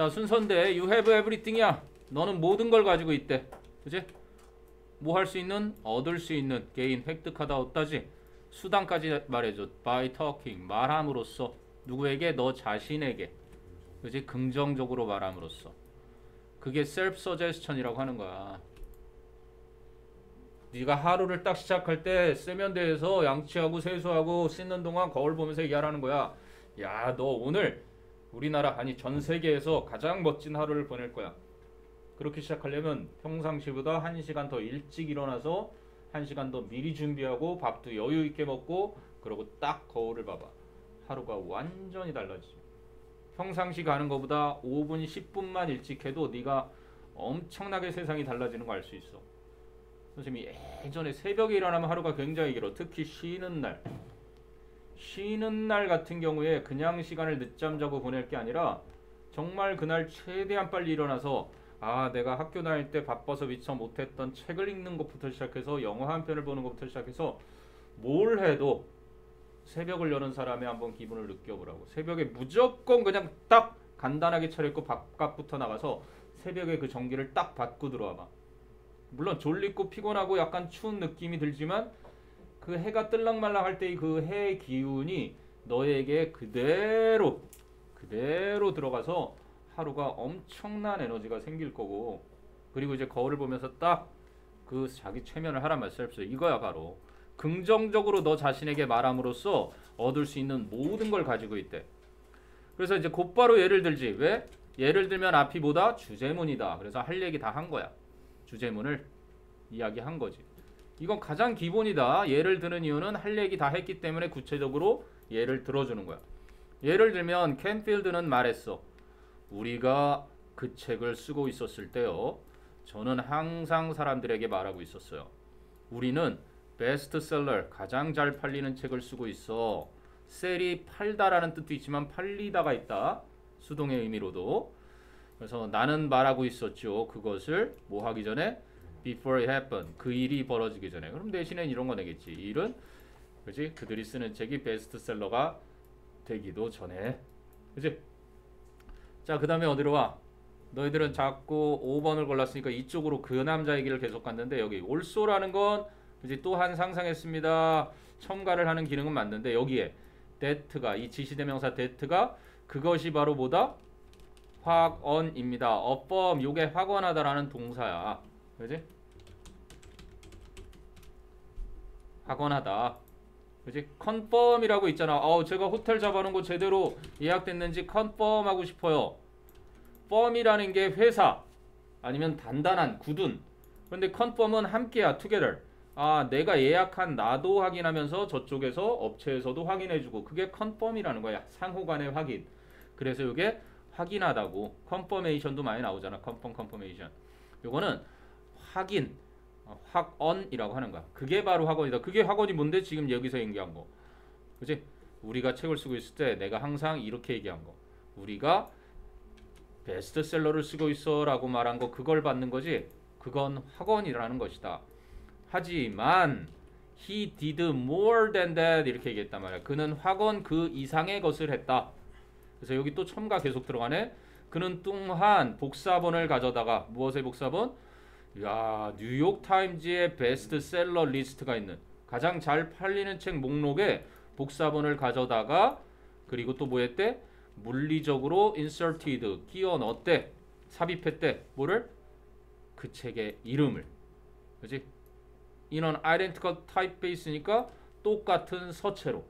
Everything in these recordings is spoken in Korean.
자 순서인데 you have everything이야. 너는 모든 걸 가지고 있대. 그지? 뭐 할 수 있는? 얻을 수 있는 개인 획득하다 얻다지. 수단까지 말해줘. by talking 말함으로써 누구에게 너 자신에게 그지 긍정적으로 말함으로써 그게 self suggestion이라고 하는 거야. 네가 하루를 딱 시작할 때 세면대에서 양치하고 세수하고 씻는 동안 거울 보면서 얘기하라는 거야. 야, 너 오늘 우리나라 아니 전 세계에서 가장 멋진 하루를 보낼 거야. 그렇게 시작하려면 평상시보다 1시간 더 일찍 일어나서 1시간 더 미리 준비하고 밥도 여유 있게 먹고 그러고 딱 거울을 봐봐. 하루가 완전히 달라지죠. 평상시 가는 것보다 5분, 10분만 일찍 해도 네가 엄청나게 세상이 달라지는 거 알 수 있어. 선생님이 예전에 새벽에 일어나면 하루가 굉장히 길어. 특히 쉬는 날. 쉬는 날 같은 경우에 그냥 시간을 늦잠 자고 보낼 게 아니라 정말 그날 최대한 빨리 일어나서 아 내가 학교 다닐 때 바빠서 미처 못했던 책을 읽는 것부터 시작해서 영화 한 편을 보는 것부터 시작해서 뭘 해도 새벽을 여는 사람의 한번 기분을 느껴보라고. 새벽에 무조건 그냥 딱 간단하게 차려입고 바깥부터 나가서 새벽에 그 전기를 딱 받고 들어와봐. 물론 졸리고 피곤하고 약간 추운 느낌이 들지만 그 해가 뜰랑말랑 할때그 해의 기운이 너에게 그대로 그대로 들어가서 하루가 엄청난 에너지가 생길 거고 그리고 이제 거울을 보면서 딱 그 자기 최면을 하란 말씀이었어요. 이거야 바로 긍정적으로 너 자신에게 말함으로써 얻을 수 있는 모든 걸 가지고 있대. 그래서 이제 곧바로 예를 들지 왜? 예를 들면 앞이 뭐다? 주제문이다. 그래서 할 얘기 다 한 거야. 주제문을 이야기한 거지. 이건 가장 기본이다. 예를 드는 이유는 할 얘기 다 했기 때문에 구체적으로 예를 들어주는 거야. 예를 들면 캔필드는 말했어. 우리가 그 책을 쓰고 있었을 때요. 저는 항상 사람들에게 말하고 있었어요. 우리는 베스트셀러 가장 잘 팔리는 책을 쓰고 있어. 셀이 팔다라는 뜻도 있지만 팔리다가 있다. 수동의 의미로도. 그래서 나는 말하고 있었죠. 그것을 뭐 하기 전에 before it happened. 그 일이 벌어지기 전에. 그럼 대신에 이런 거 내겠지. 이 일은 그지 그들이 쓰는 책이 베스트셀러가 되기도 전에. 그지? 자, 그다음에 어디로 와? 너희들은 자꾸 5번을 골랐으니까 이쪽으로 그 남자 얘기를 계속 갔는데 여기 올소라는 건 이제 또한 상상했습니다. 첨가를 하는 기능은 맞는데 여기에 that가 이 지시대명사 that가 그것이 바로 뭐다? 확언입니다. 어법 요게 확언하다라는 동사야. 그지? 확언하다. 그지? confirm이라고 있잖아. 어, 제가 호텔 잡아놓은 거 제대로 예약됐는지 confirm하고 싶어요. firm이라는 게 회사 아니면 단단한 굳은. 그런데 confirm은 함께야. together. 아, 내가 예약한 나도 확인하면서 저쪽에서 업체에서도 확인해주고 그게 confirm이라는 거야. 상호간의 확인. 그래서 이게 확인하다고 confirmation도 많이 나오잖아. confirm confirmation. 요거는 확인, 어, 확언이라고 하는 거야. 그게 바로 확언이다. 그게 확언이 뭔데? 지금 여기서 얘기한 거. 그지? 우리가 책을 쓰고 있을 때 내가 항상 이렇게 얘기한 거. 우리가 베스트셀러를 쓰고 있어라고 말한 거 그걸 받는 거지. 그건 확언이라는 것이다. 하지만 he did more than that 이렇게 얘기했단 말이야. 그는 확언 그 이상의 것을 했다. 그래서 여기 또 첨가 계속 들어가네. 그는 또한 복사본을 가져다가 무엇의 복사본? 야 뉴욕 타임즈의 베스트셀러 리스트가 있는 가장 잘 팔리는 책 목록에 복사본을 가져다가 그리고 또 뭐 했대? 물리적으로 inserted 끼워 넣었대. 삽입했대. 뭐를? 그 책의 이름을. 그지? 인원 identical typebase니까 똑같은 서체로.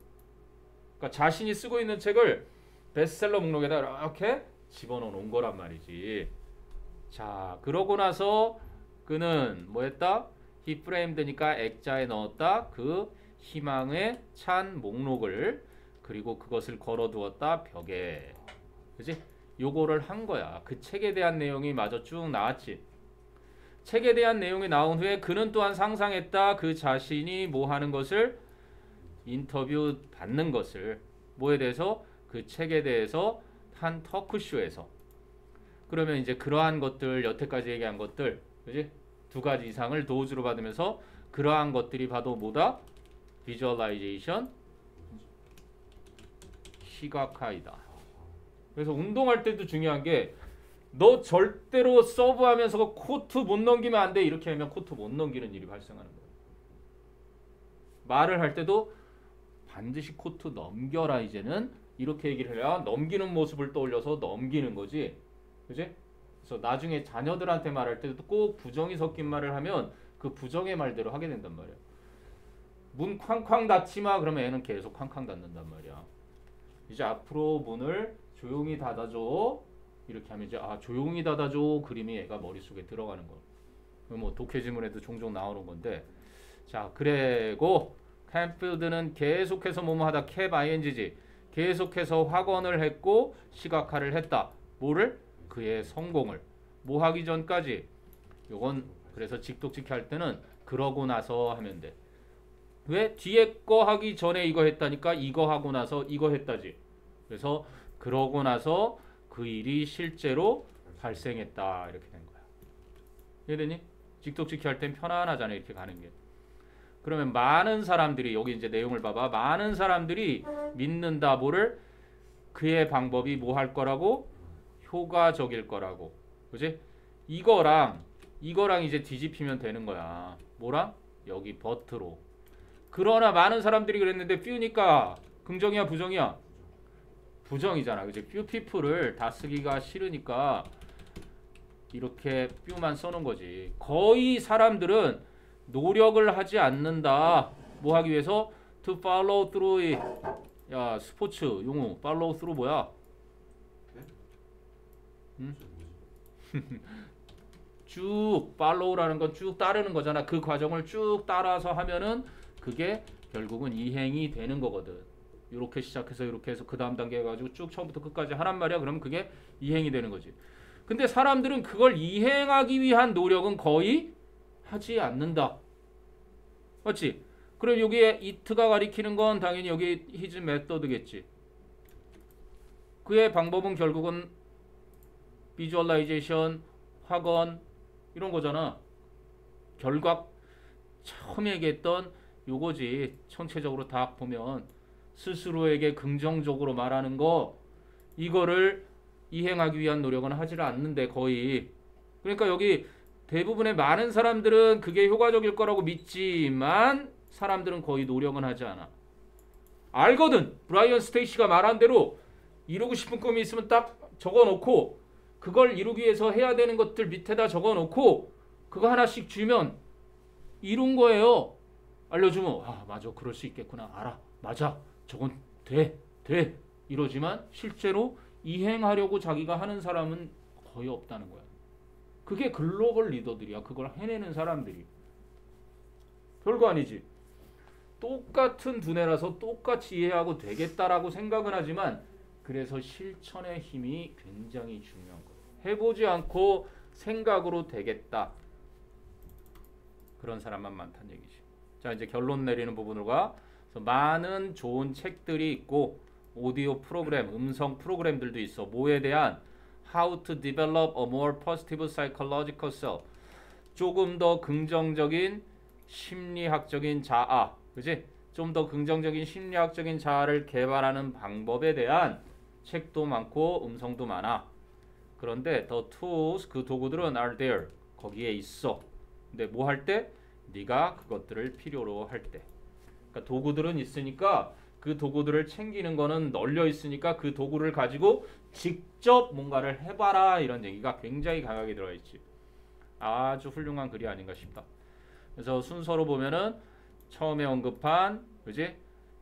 그러니까 자신이 쓰고 있는 책을 베스트셀러 목록에다 이렇게 집어넣어 놓은 거란 말이지. 자, 그러고 나서 그는 뭐 했다? 히 프레임드니까 액자에 넣었다. 그 희망의 찬 목록을 그리고 그것을 걸어두었다 벽에. 그지? 요거를 한 거야. 그 책에 대한 내용이 마저 쭉 나왔지. 책에 대한 내용이 나온 후에 그는 또한 상상했다. 그 자신이 뭐 하는 것을 인터뷰 받는 것을 뭐에 대해서 그 책에 대해서 한 토크쇼에서 그러면 이제 그러한 것들 여태까지 얘기한 것들 그지 두 가지 이상을 those로 받으면서 그러한 것들이 봐도 뭐다 visualization 시각화이다 그래서 운동할 때도 중요한 게 너 절대로 서브하면서 코트 못 넘기면 안 돼. 이렇게 하면 코트 못 넘기는 일이 발생하는 거예요. 말을 할 때도 반드시 코트 넘겨라 이제는 이렇게 얘기를 해야 넘기는 모습을 떠올려서 넘기는 거지. 그지? 그래서 나중에 자녀들한테 말할 때도 꼭 부정이 섞인 말을 하면 그 부정의 말대로 하게 된단 말이야. 문 쾅쾅 닫지 마 그러면 애는 계속 쾅쾅 닫는단 말이야. 이제 앞으로 문을 조용히 닫아줘. 이렇게 하면 이제 아 조용히 닫아줘 그림이 애가 머릿속에 들어가는 거. 뭐 독해지문에도 종종 나오는 건데 자 그리고 캔필드는 계속해서 뭐뭐 하다 캡 ing지 계속해서 확언을 했고 시각화를 했다. 뭐를? 그의 성공을 뭐 하기 전까지 요건 그래서 직독직해 할 때는 그러고 나서 하면 돼. 왜 뒤에 거 하기 전에 이거 했다니까 이거 하고 나서 이거 했다지. 그래서 그러고 나서 그 일이 실제로 발생했다 이렇게 된 거야. 이해되니? 직독직해 할땐 편안하잖아 이렇게 가는 게. 그러면 많은 사람들이 여기 이제 내용을 봐봐. 많은 사람들이 믿는다 뭐를 그의 방법이 뭐 할 거라고 효과적일 거라고. 그지? 이거랑 이거랑 이제 뒤집히면 되는 거야. 뭐랑? 여기 버트로. 그러나 많은 사람들이 그랬는데 few니까 긍정이야 부정이야? 부정이잖아. 그지? people을 다 쓰기가 싫으니까 이렇게 few만 써놓은 거지. 거의 사람들은 노력을 하지 않는다. 뭐 하기 위해서? to follow through. 야 스포츠 용어 follow through 뭐야? 응? 쭉 follow라는 건 쭉 따르는 거잖아. 그 과정을 쭉 따라서 하면은 그게 결국은 이행이 되는 거거든. 이렇게 시작해서 이렇게 해서 그 다음 단계 해가지고 쭉 처음부터 끝까지 하란 말이야. 그러면 그게 이행이 되는 거지. 근데 사람들은 그걸 이행하기 위한 노력은 거의 하지 않는다. 맞지? 그럼 여기에 it가 가리키는 건 당연히 여기 his method겠지. 그의 방법은 결국은 비주얼라이제이션, 확언 이런 거잖아. 결각 처음에 얘기했던 요거지. 전체적으로 다 보면 스스로에게 긍정적으로 말하는 거 이거를 이행하기 위한 노력은 하지를 않는데 거의 그러니까 여기 대부분의 많은 사람들은 그게 효과적일 거라고 믿지만 사람들은 거의 노력은 하지 않아. 알거든. 브라이언 스테이시가 말한 대로 이루고 싶은 꿈이 있으면 딱 적어 놓고 그걸 이루기 위해서 해야 되는 것들 밑에다 적어 놓고 그거 하나씩 주면 이룬 거예요. 알려주면 아 맞아 그럴 수 있겠구나 알아 맞아 저건 돼 돼 이러지만 실제로 이행하려고 자기가 하는 사람은 거의 없다는 거야. 그게 글로벌 리더들이야. 그걸 해내는 사람들이. 별거 아니지. 똑같은 두뇌라서 똑같이 이해하고 되겠다라고 생각은 하지만 그래서 실천의 힘이 굉장히 중요한 거예요. 해보지 않고 생각으로 되겠다. 그런 사람만 많다는 얘기지. 자 이제 결론 내리는 부분으로 가. 많은 좋은 책들이 있고 오디오 프로그램, 음성 프로그램들도 있어. 뭐에 대한 How to develop a more positive psychological self. 조금 더 긍정적인 심리학적인 자아. 그지? 좀 더 긍정적인 심리학적인 자아를 개발하는 방법에 대한 책도 많고 음성도 많아. 그런데 the tools 그 도구들은 are there. 거기에 있어. 근데 뭐 할 때? 네가 그것들을 필요로 할 때. 그러니까 도구들은 있으니까 그 도구들을 챙기는 거는 널려 있으니까 그 도구를 가지고 직접 뭔가를 해봐라 이런 얘기가 굉장히 강하게 들어있지. 아주 훌륭한 글이 아닌가 싶다. 그래서 순서로 보면은 처음에 언급한 그지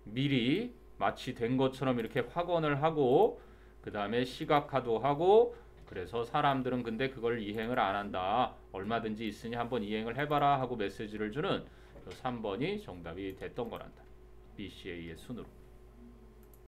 미리 마치 된 것처럼 이렇게 확언을 하고 그 다음에 시각화도 하고 그래서 사람들은 근데 그걸 이행을 안 한다. 얼마든지 있으니 한번 이행을 해봐라 하고 메시지를 주는 3번이 정답이 됐던 거란다. BCA의 순으로.